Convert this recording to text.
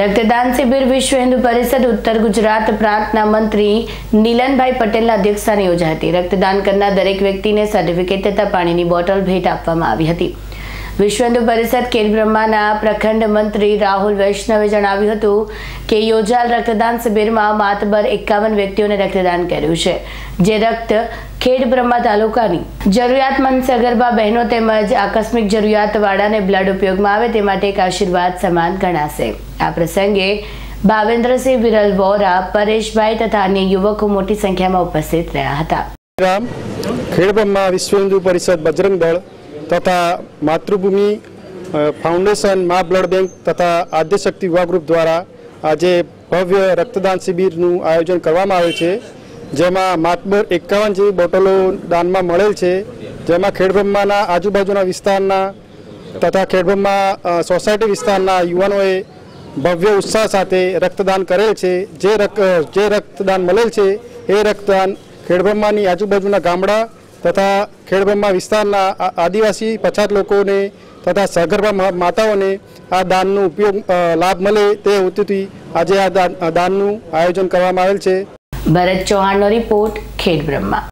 રક્તદાન શિબિર વિશ્વ હિન્દુ પરિષદ ઉત્તર ગુજરાત પ્રાંતના મંત્રી નીલનભાઈ પટેલના અધ્યક્ષસ્થાને યોજાઈ હતી. રક્તદાન કરનાર દરેક વ્યક્તિને સર્ટિફિકેટ તથા પાણીની બોટલ ભેટ આપવામાં આવી હતી. વિશ્વ હિન્દુ પરિષદ ખેડ પ્રખંડ મંત્રી રાહુલ વૈષ્ણવે જણાવ્યું હતું કે યોજાયેલ રક્તદાન શિબિરમાં માતબર એકાવન વ્યક્તિઓને રક્તદાન કર્યું છે, જે રક્ત ખેડ બ્રહ્મા તાલુકાની જરૂરિયાતમંદ સગર્ભા બહેનો તેમજ આકસ્મિક જરૂરિયાતવાળાને બ્લડ ઉપયોગમાં આવે તે માટે એક આશીર્વાદ સમાન ગણાશે. આ પ્રસંગે ભાવેન્દ્રસિંહ વિરલ વોરા, પરેશભાઈ તથા અન્ય યુવકો મોટી સંખ્યામાં ઉપસ્થિત રહ્યા હતા. ખેડબ્રહ્મા વિશ્વ હિન્દુ પરિષદ બજરંગ દળ તથા માતૃભૂમિ ફાઉન્ડેશન, મા બ્લડ બેંક તથા આદ્યશક્તિ યુવા ગ્રુપ દ્વારા આજે ભવ્ય રક્તદાન શિબિરનું આયોજન કરવામાં આવ્યું છે. જેમાં માતબર એકાવન જેવી બોટલો દાનમાં મળેલ છે. જેમાં ખેડબ્રહ્માના આજુબાજુના વિસ્તારના તથા ખેડબ્રહ્મા સોસાયટી વિસ્તારના યુવાનોએ ભવ્ય ઉત્સાહ સાથે રક્તદાન કરેલ છે. જે રક્ત જે રક્તદાન મળેલ છે એ રક્તદાન ખેડબ્રહ્માની આજુબાજુના ગામડા તથા ખેડબ્રહ્મા વિસ્તારના આદિવાસી પછાત લોકોને તથા સગર્ભા માતાઓને આ દાનનો ઉપયોગ લાભ મળે તે હેતુથી આજે આ દાન- દાનનું આયોજન કરવામાં આવેલ છે. ભરત ચૌહાણનો રિપોર્ટ ખેડ બ્રહ્મા